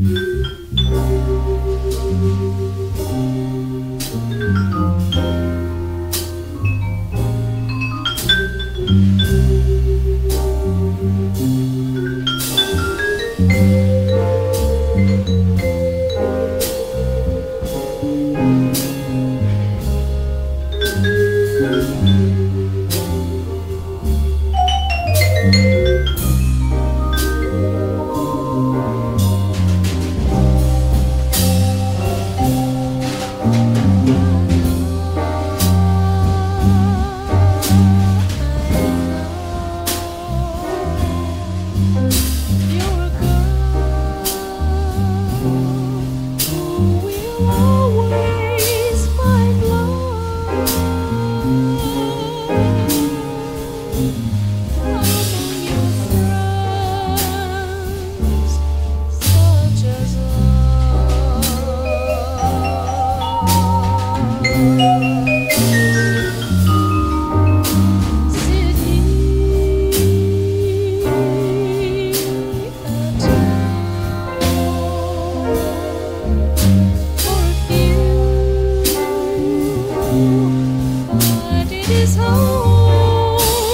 Mm-hmm.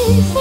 please.